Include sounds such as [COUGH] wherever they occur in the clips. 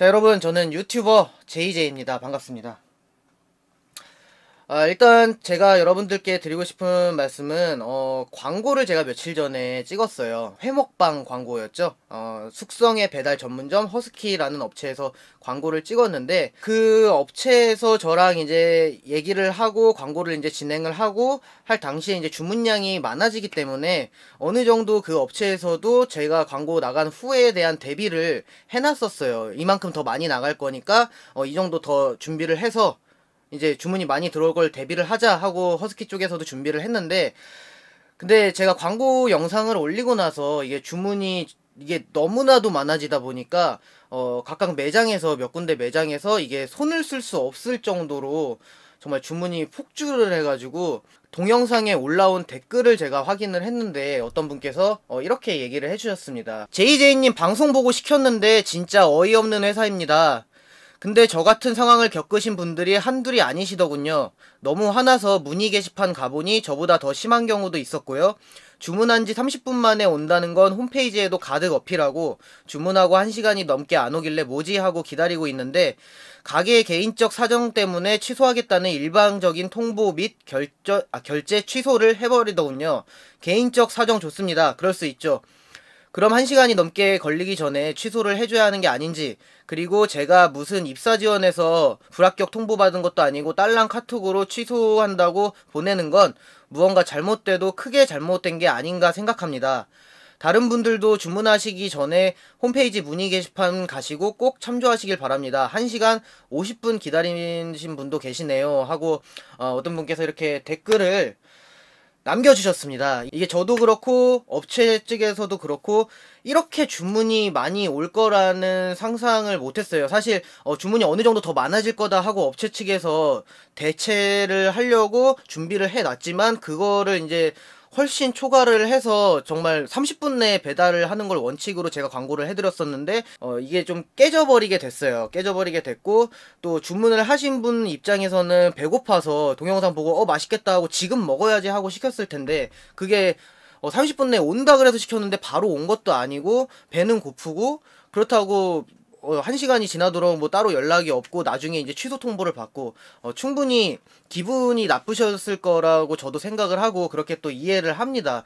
자 여러분 저는 유튜버 JJ입니다. 반갑습니다 아, 일단 제가 여러분들께 드리고 싶은 말씀은 어, 광고를 제가 며칠 전에 찍었어요. 회먹방 광고였죠. 어, 숙성의 배달 전문점 허스키라는 업체에서 광고를 찍었는데 그 업체에서 저랑 이제 얘기를 하고 광고를 이제 진행을 하고 할 당시에 이제 주문량이 많아지기 때문에 어느 정도 그 업체에서도 제가 광고 나간 후에 대한 대비를 해놨었어요. 이만큼 더 많이 나갈 거니까 어, 이 정도 더 준비를 해서 이제 주문이 많이 들어올 걸 대비를 하자 하고 허스키 쪽에서도 준비를 했는데 근데 제가 광고 영상을 올리고 나서 이게 주문이 이게 너무나도 많아지다 보니까 어 각각 매장에서 몇 군데 매장에서 이게 손을 쓸 수 없을 정도로 정말 주문이 폭주를 해가지고 동영상에 올라온 댓글을 제가 확인을 했는데 어떤 분께서 어 이렇게 얘기를 해주셨습니다. JJ님 방송 보고 시켰는데 진짜 어이없는 회사입니다. 근데 저 같은 상황을 겪으신 분들이 한둘이 아니시더군요. 너무 화나서 문의 게시판 가보니 저보다 더 심한 경우도 있었고요. 주문한 지 30분 만에 온다는 건 홈페이지에도 가득 어필하고 주문하고 1시간이 넘게 안 오길래 뭐지 하고 기다리고 있는데 가게의 개인적 사정 때문에 취소하겠다는 일방적인 통보 및 결제, 아, 결제 취소를 해버리더군요. 개인적 사정 좋습니다. 그럴 수 있죠. 그럼 1시간이 넘게 걸리기 전에 취소를 해줘야 하는 게 아닌지 그리고 제가 무슨 입사 지원에서 불합격 통보받은 것도 아니고 딸랑 카톡으로 취소한다고 보내는 건 무언가 잘못돼도 크게 잘못된 게 아닌가 생각합니다. 다른 분들도 주문하시기 전에 홈페이지 문의 게시판 가시고 꼭 참조하시길 바랍니다. 1시간 50분 기다리신 분도 계시네요. 하고 어, 떤 분께서 이렇게 댓글을 남겨주셨습니다. 이게 저도 그렇고 업체 측에서도 그렇고 이렇게 주문이 많이 올 거라는 상상을 못했어요. 사실 어, 주문이 어느 정도 더 많아질 거다 하고 업체 측에서 대체를 하려고 준비를 해놨지만 그거를 이제 훨씬 초과를 해서 정말 30분 내에 배달을 하는 걸 원칙으로 제가 광고를 해드렸었는데 어, 이게 좀 깨져버리게 됐어요. 깨져버리게 됐고 또 주문을 하신 분 입장에서는 배고파서 동영상 보고 어 맛있겠다 하고 지금 먹어야지 하고 시켰을 텐데 그게 어, 30분 내에 온다 그래서 시켰는데 바로 온 것도 아니고 배는 고프고 그렇다고 어, 한 시간이 지나도록 뭐 따로 연락이 없고 나중에 이제 취소 통보를 받고 어, 충분히 기분이 나쁘셨을 거라고 저도 생각을 하고 그렇게 또 이해를 합니다.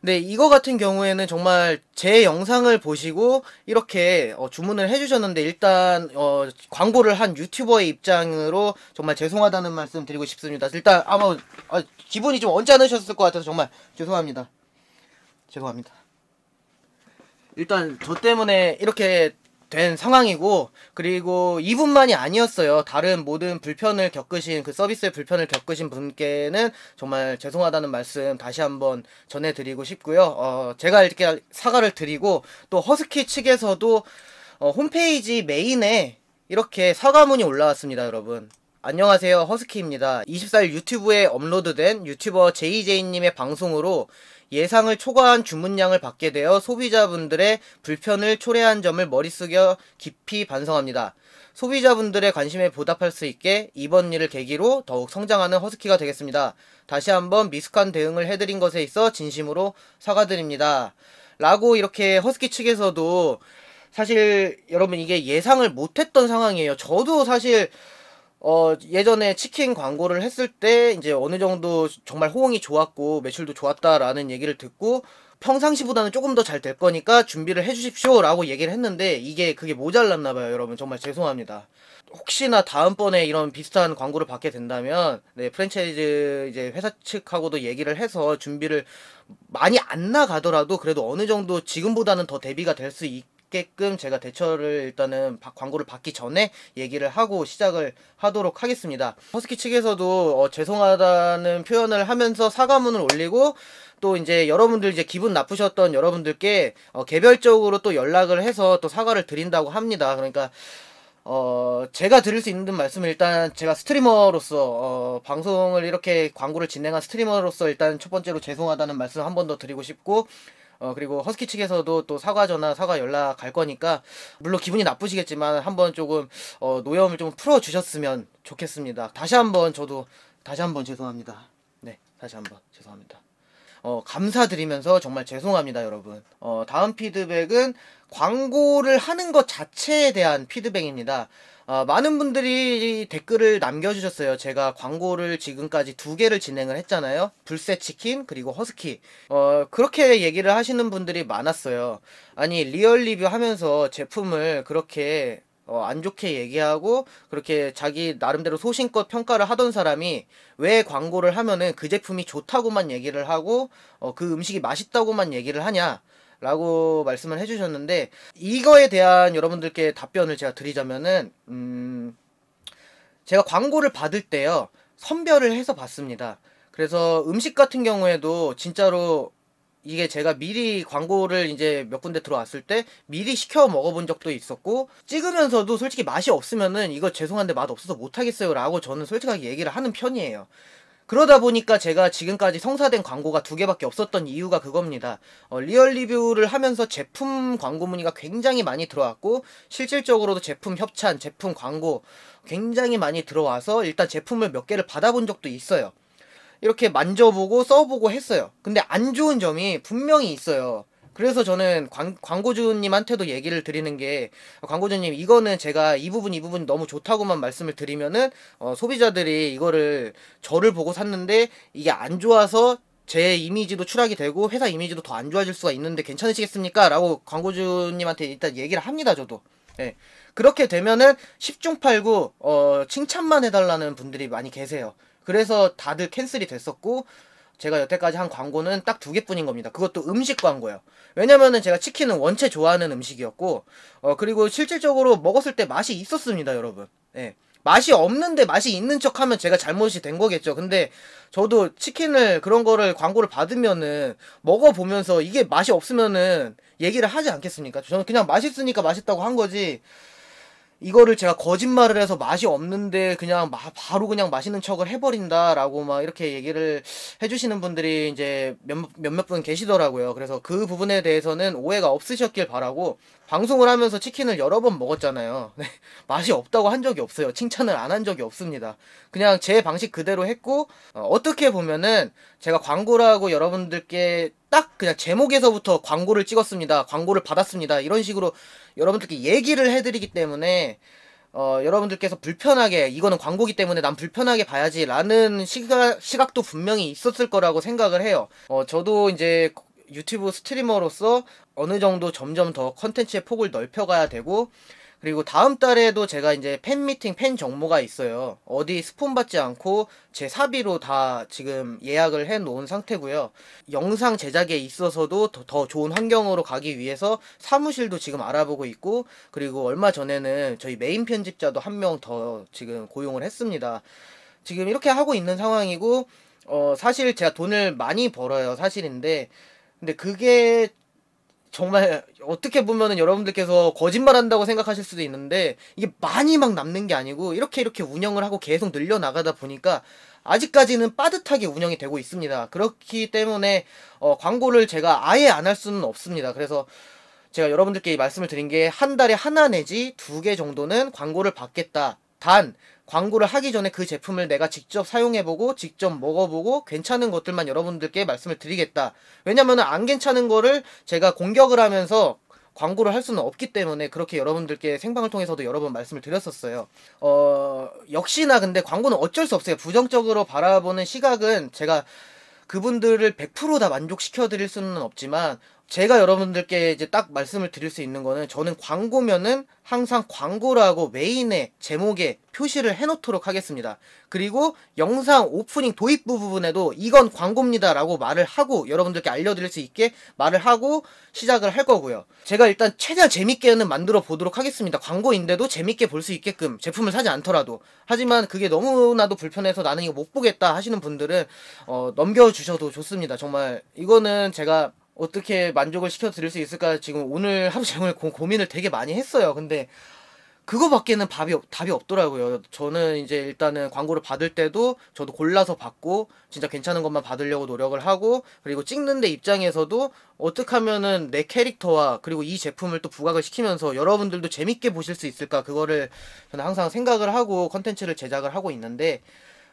근데 이거 같은 경우에는 정말 제 영상을 보시고 이렇게 어, 주문을 해주셨는데 일단 어, 광고를 한 유튜버의 입장으로 정말 죄송하다는 말씀 드리고 싶습니다. 일단 아마 아, 기분이 좀 언짢으셨을 것 같아서 정말 죄송합니다. 죄송합니다. 일단 저 때문에 이렇게 된 상황이고 그리고 이분만이 아니었어요. 다른 모든 불편을 겪으신 그 서비스의 불편을 겪으신 분께는 정말 죄송하다는 말씀 다시 한번 전해드리고 싶고요. 어, 제가 이렇게 사과를 드리고 또 허스키 측에서도 어, 홈페이지 메인에 이렇게 사과문이 올라왔습니다, 여러분. 안녕하세요. 허스키입니다. 24일 유튜브에 업로드된 유튜버 JJ님의 방송으로 예상을 초과한 주문량을 받게 되어 소비자분들의 불편을 초래한 점을 머릿속에 깊이 반성합니다. 소비자분들의 관심에 보답할 수 있게 이번 일을 계기로 더욱 성장하는 허스키가 되겠습니다. 다시 한번 미숙한 대응을 해드린 것에 있어 진심으로 사과드립니다. 라고 이렇게 허스키 측에서도 사실 여러분 이게 예상을 못했던 상황이에요. 저도 사실 어, 예전에 치킨 광고를 했을 때 이제 어느 정도 정말 호응이 좋았고 매출도 좋았다라는 얘기를 듣고 평상시보다는 조금 더 잘 될 거니까 준비를 해 주십시오 라고 얘기를 했는데 이게 그게 모자랐나 봐요 여러분. 정말 죄송합니다. 혹시나 다음번에 이런 비슷한 광고를 받게 된다면 네 프랜차이즈 이제 회사 측하고도 얘기를 해서 준비를 많이 안 나가더라도 그래도 어느 정도 지금보다는 더 대비가 될 수 있 있게끔 제가 대처를 일단은 광고를 받기 전에 얘기를 하고 시작을 하도록 하겠습니다. 허스키 측에서도 어, 죄송하다는 표현을 하면서 사과문을 올리고 또 이제 여러분들 이제 기분 나쁘셨던 여러분들께 어, 개별적으로 또 연락을 해서 또 사과를 드린다고 합니다. 그러니까 어, 제가 드릴 수 있는 말씀은 일단 제가 스트리머로서, 어, 방송을 이렇게 광고를 진행한 스트리머로서 일단 첫 번째로 죄송하다는 말씀 한 번 더 드리고 싶고, 어 그리고 허스키 측에서도 또 사과 전화 사과 연락 갈 거니까 물론 기분이 나쁘시겠지만 한번 조금 어 노여움을 좀 풀어 주셨으면 좋겠습니다. 다시 한번 저도 다시 한번 죄송합니다. 네, 다시 한번 죄송합니다. 어, 감사드리면서 정말 죄송합니다, 여러분. 어, 다음 피드백은 광고를 하는 것 자체에 대한 피드백입니다. 어, 많은 분들이 댓글을 남겨주셨어요. 제가 광고를 지금까지 두 개를 진행을 했잖아요. 불새 치킨 그리고 허스키. 어, 그렇게 얘기를 하시는 분들이 많았어요. 아니 리얼 리뷰 하면서 제품을 그렇게 어, 안 좋게 얘기하고 그렇게 자기 나름대로 소신껏 평가를 하던 사람이 왜 광고를 하면은 그 제품이 좋다고만 얘기를 하고 어, 그 음식이 맛있다고만 얘기를 하냐? 라고 말씀을 해주셨는데 이거에 대한 여러분들께 답변을 제가 드리자면은 음 제가 광고를 받을 때요 선별을 해서 받습니다. 그래서 음식 같은 경우에도 진짜로 이게 제가 미리 광고를 이제 몇 군데 들어왔을 때 미리 시켜 먹어본 적도 있었고 찍으면서도 솔직히 맛이 없으면은 이거 죄송한데 맛 없어서 못하겠어요 라고 저는 솔직하게 얘기를 하는 편이에요 그러다 보니까 제가 지금까지 성사된 광고가 두 개밖에 없었던 이유가 그겁니다. 어, 리얼 리뷰를 하면서 제품 광고 문의가 굉장히 많이 들어왔고 실질적으로도 제품 협찬, 제품 광고 굉장히 많이 들어와서 일단 제품을 몇 개를 받아본 적도 있어요. 이렇게 만져보고 써보고 했어요. 근데 안 좋은 점이 분명히 있어요. 그래서 저는 광, 광고주님한테도 얘기를 드리는 게 광고주님 이거는 제가 이 부분 이 부분 너무 좋다고만 말씀을 드리면은 어, 소비자들이 이거를 저를 보고 샀는데 이게 안 좋아서 제 이미지도 추락이 되고 회사 이미지도 더 안 좋아질 수가 있는데 괜찮으시겠습니까? 라고 광고주님한테 일단 얘기를 합니다 저도 예. 그렇게 되면은 10중 8구 어, 칭찬만 해달라는 분들이 많이 계세요 그래서 다들 캔슬이 됐었고 제가 여태까지 한 광고는 딱 두 개뿐인 겁니다. 그것도 음식 광고요. 왜냐면은 제가 치킨은 원체 좋아하는 음식이었고, 어, 그리고 실질적으로 먹었을 때 맛이 있었습니다, 여러분. 예. 맛이 없는데 맛이 있는 척 하면 제가 잘못이 된 거겠죠. 근데 저도 치킨을 그런 거를 광고를 받으면은 먹어보면서 이게 맛이 없으면은 얘기를 하지 않겠습니까? 저는 그냥 맛있으니까 맛있다고 한 거지. 이거를 제가 거짓말을 해서 맛이 없는데 그냥 마, 바로 그냥 맛있는 척을 해버린다라고 막 이렇게 얘기를 해주시는 분들이 이제 몇, 몇몇 분 계시더라고요. 그래서 그 부분에 대해서는 오해가 없으셨길 바라고 방송을 하면서 치킨을 여러 번 먹었잖아요. [LAUGHS] 네, 맛이 없다고 한 적이 없어요. 칭찬을 안 한 적이 없습니다. 그냥 제 방식 그대로 했고 어, 떻게 보면은 제가 광고라고 여러분들께 딱 그냥 제목에서부터 광고를 찍었습니다. 광고를 받았습니다. 이런 식으로 여러분들께 얘기를 해드리기 때문에 어, 여러분들께서 불편하게 이거는 광고기 때문에 난 불편하게 봐야지라는 시각 시각도 분명히 있었을 거라고 생각을 해요. 어, 저도 이제 유튜브 스트리머로서 어느 정도 점점 더 컨텐츠의 폭을 넓혀가야 되고 그리고 다음 달에도 제가 이제 팬 미팅, 팬 정모가 있어요. 어디 스폰 받지 않고 제 사비로 다 지금 예약을 해 놓은 상태고요. 영상 제작에 있어서도 더, 더 좋은 환경으로 가기 위해서 사무실도 지금 알아보고 있고, 그리고 얼마 전에는 저희 메인 편집자도 한 명 더 지금 고용을 했습니다. 지금 이렇게 하고 있는 상황이고, 어, 사실 제가 돈을 많이 벌어요. 사실인데, 근데 그게 정말 어떻게 보면은 여러분들께서 거짓말 한다고 생각하실 수도 있는데 이게 많이 막 남는 게 아니고 이렇게 이렇게 운영을 하고 계속 늘려 나가다 보니까 아직까지는 빠듯하게 운영이 되고 있습니다. 그렇기 때문에 어, 광고를 제가 아예 안 할 수는 없습니다. 그래서 제가 여러분들께 말씀을 드린 게 한 달에 하나 내지 두 개 정도는 광고를 받겠다. 단 광고를 하기 전에 그 제품을 내가 직접 사용해보고 직접 먹어보고 괜찮은 것들만 여러분들께 말씀을 드리겠다. 왜냐면은 안 괜찮은 거를 제가 공격을 하면서 광고를 할 수는 없기 때문에 그렇게 여러분들께 생방을 통해서도 여러 번 말씀을 드렸었어요. 어, 역시나 근데 광고는 어쩔 수 없어요. 부정적으로 바라보는 시각은 제가 그분들을 100%다 만족시켜 드릴 수는 없지만 제가 여러분들께 이제 딱 말씀을 드릴 수 있는 거는 저는 광고면은 항상 광고라고 메인에 제목에 표시를 해놓도록 하겠습니다. 그리고 영상 오프닝 도입부 부분에도 이건 광고입니다 라고 말을 하고 여러분들께 알려드릴 수 있게 말을 하고 시작을 할 거고요. 제가 일단 최대한 재밌게는 만들어 보도록 하겠습니다. 광고인데도 재밌게 볼 수 있게끔 제품을 사지 않더라도. 하지만 그게 너무나도 불편해서 나는 이거 못 보겠다 하시는 분들은 어, 넘겨주셔도 좋습니다. 정말 이거는 제가 어떻게 만족을 시켜드릴 수 있을까 지금 오늘 하루 종일 고, 고민을 되게 많이 했어요. 근데 그거밖에는 답이, 답이 없더라고요. 저는 이제 일단은 광고를 받을 때도 저도 골라서 받고 진짜 괜찮은 것만 받으려고 노력을 하고 그리고 찍는데 입장에서도 어떻게 하면은 내 캐릭터와 그리고 이 제품을 또 부각을 시키면서 여러분들도 재밌게 보실 수 있을까 그거를 저는 항상 생각을 하고 컨텐츠를 제작을 하고 있는데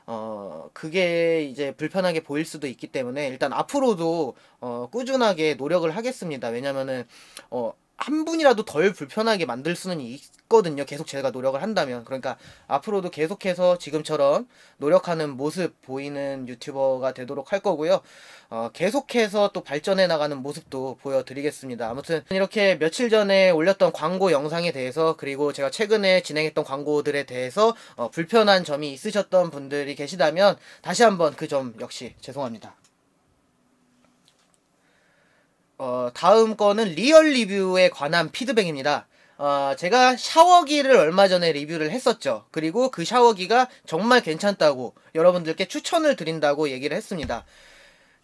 어, 그게 이제 불편하게 보일 수도 있기 때문에 일단 앞으로도 어, 꾸준하게 노력을 하겠습니다. 왜냐면은 어, 한 분이라도 덜 불편하게 만들 수는 있거든요. 계속 제가 노력을 한다면. 그러니까 앞으로도 계속해서 지금처럼 노력하는 모습 보이는 유튜버가 되도록 할 거고요. 어, 계속해서 또 발전해 나가는 모습도 보여드리겠습니다. 아무튼 이렇게 며칠 전에 올렸던 광고 영상에 대해서 그리고 제가 최근에 진행했던 광고들에 대해서 어, 불편한 점이 있으셨던 분들이 계시다면 다시 한번 그 점 역시 죄송합니다. 어, 다음 거는 리얼 리뷰에 관한 피드백입니다. 어, 제가 샤워기를 얼마 전에 리뷰를 했었죠. 그리고 그 샤워기가 정말 괜찮다고 여러분들께 추천을 드린다고 얘기를 했습니다.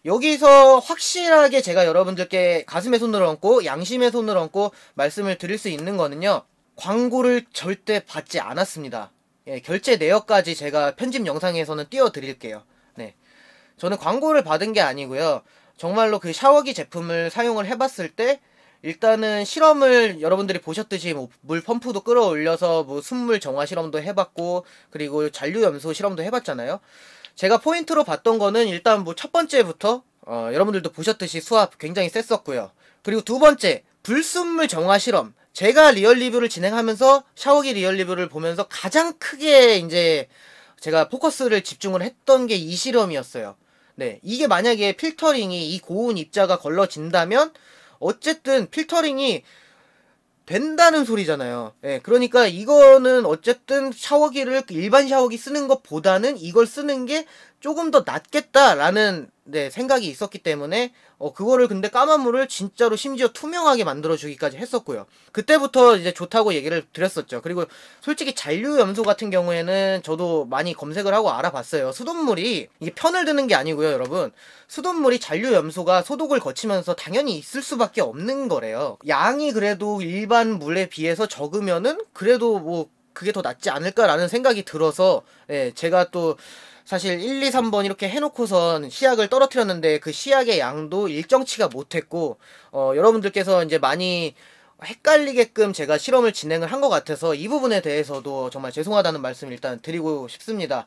여기서 확실하게 제가 여러분들께 가슴에 손을 얹고 양심에 손을 얹고 말씀을 드릴 수 있는 거는요. 광고를 절대 받지 않았습니다. 예, 결제 내역까지 제가 편집 영상에서는 띄워드릴게요. 네. 저는 광고를 받은 게 아니고요. 정말로 그 샤워기 제품을 사용을 해봤을 때 일단은 실험을 여러분들이 보셨듯이 뭐 물 펌프도 끌어올려서 뭐 불순물 정화 실험도 해봤고 그리고 잔류 염소 실험도 해봤잖아요. 제가 포인트로 봤던 거는 일단 뭐 첫 번째부터 어, 여러분들도 보셨듯이 수압 굉장히 셌었고요. 그리고 두 번째 불순물 정화 실험. 제가 리얼 리뷰를 진행하면서 샤워기 리얼 리뷰를 보면서 가장 크게 이제 제가 포커스를 집중을 했던 게 이 실험이었어요. 네, 이게 만약에 필터링이 이 고운 입자가 걸러진다면 어쨌든 필터링이 된다는 소리잖아요. 예, 그러니까 이거는 어쨌든 샤워기를 일반 샤워기 쓰는 것보다는 이걸 쓰는 게 조금 더 낫겠다라는 네, 생각이 있었기 때문에 어 그거를 근데 까만 물을 진짜로 심지어 투명하게 만들어 주기까지 했었고요. 그때부터 이제 좋다고 얘기를 드렸었죠. 그리고 솔직히 잔류 염소 같은 경우에는 저도 많이 검색을 하고 알아봤어요. 수돗물이 이게 편을 드는 게 아니고요, 여러분. 수돗물이 잔류 염소가 소독을 거치면서 당연히 있을 수밖에 없는 거래요. 양이 그래도 일반 물에 비해서 적으면은 그래도 뭐 그게 더 낫지 않을까라는 생각이 들어서 예, 제가 또 사실 1, 2, 3번 이렇게 해놓고선 시약을 떨어뜨렸는데 그 시약의 양도 일정치가 못했고 어, 여러분들께서 이제 많이 헷갈리게끔 제가 실험을 진행을 한 것 같아서 이 부분에 대해서도 정말 죄송하다는 말씀 일단 드리고 싶습니다.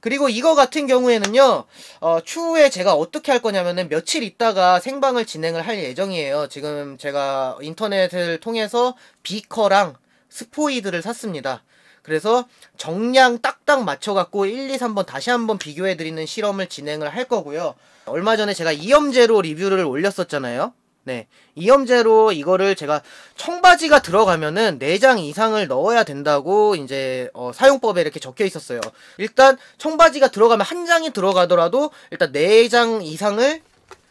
그리고 이거 같은 경우에는요, 어, 추후에 제가 어떻게 할 거냐면은 며칠 있다가 생방을 진행을 할 예정이에요. 지금 제가 인터넷을 통해서 비커랑 스포이드를 샀습니다. 그래서 정량 딱딱 맞춰갖고 1, 2, 3번 다시 한번 비교해드리는 실험을 진행을 할 거고요. 얼마 전에 제가 이염제로 리뷰를 올렸었잖아요. 네. 이염제로 이거를 제가 청바지가 들어가면은 4장 이상을 넣어야 된다고 이제 어, 사용법에 이렇게 적혀 있었어요. 일단 청바지가 들어가면 한 장이 들어가더라도 일단 4장 이상을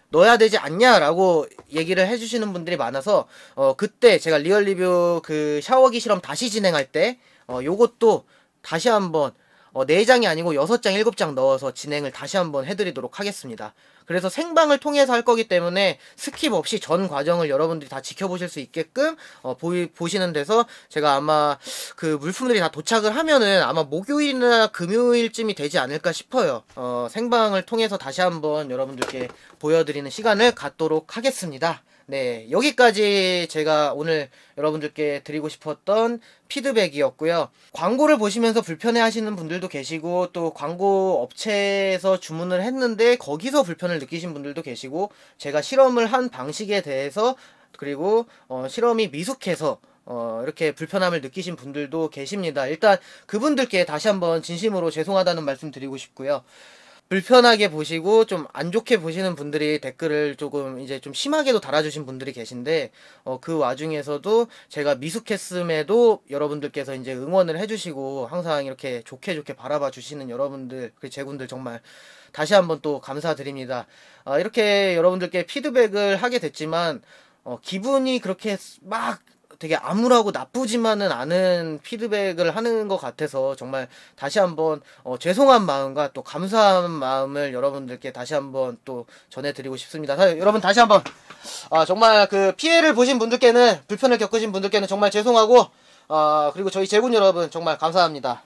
넣어야 되지 않냐라고 얘기를 해주시는 분들이 많아서 어 그때 제가 리얼 리뷰 그 샤워기 실험 다시 진행할 때 어, 요것도 다시 한번 어, 4장이 아니고 6장, 7장 넣어서 진행을 다시 한번 해드리도록 하겠습니다. 그래서 생방을 통해서 할 거기 때문에 skip 없이 전 과정을 여러분들이 다 지켜보실 수 있게끔 어, 보이, 보시는 데서 제가 아마 그 물품들이 다 도착을 하면은 아마 목요일이나 금요일쯤이 되지 않을까 싶어요. 어, 생방을 통해서 다시 한번 여러분들께 보여드리는 시간을 갖도록 하겠습니다. 네, 여기까지 제가 오늘 여러분들께 드리고 싶었던 피드백이었고요. 광고를 보시면서 불편해 하시는 분들도 계시고, 또 광고 업체에서 주문을 했는데 거기서 불편을 느끼신 분들도 계시고, 제가 실험을 한 방식에 대해서, 그리고 어, 실험이 미숙해서 어, 이렇게 불편함을 느끼신 분들도 계십니다. 일단 그분들께 다시 한번 진심으로 죄송하다는 말씀 드리고 싶고요. 불편하게 보시고 좀 안 좋게 보시는 분들이 댓글을 조금 이제 좀 심하게도 달아주신 분들이 계신데 어, 그 와중에서도 제가 미숙했음에도 여러분들께서 이제 응원을 해주시고 항상 이렇게 좋게 좋게 바라봐 주시는 여러분들 그 제군들 정말 다시 한번 또 감사드립니다. 어, 이렇게 여러분들께 피드백을 하게 됐지만 어, 기분이 그렇게 막 되게 암울하고 나쁘지만은 않은 피드백을 하는 것 같아서 정말 다시 한번 어, 죄송한 마음과 또 감사한 마음을 여러분들께 다시 한번 또 전해드리고 싶습니다. 사, 여러분 다시 한번 아, 정말 그 피해를 보신 분들께는 불편을 겪으신 분들께는 정말 죄송하고 아, 그리고 저희 제군 여러분 정말 감사합니다.